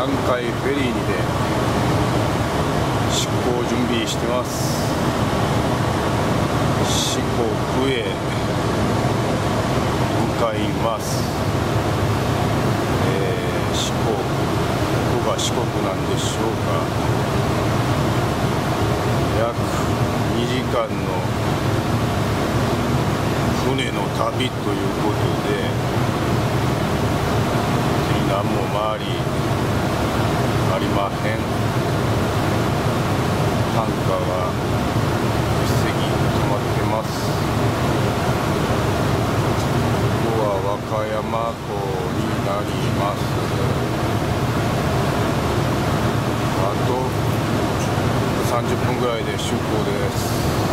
南海フェリーにて出港準備してます。四国へ向かいます、えー、四国どこが四国なんでしょうか。約2時間の船の旅ということで何も回りまへんタンカーが一隻止まってますここは和歌山港になりますあと30分ぐらいで出港です